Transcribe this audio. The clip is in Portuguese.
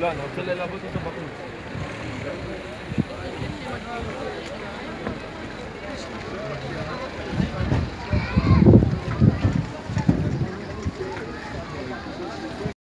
لا انا قلت لها لابد تبقى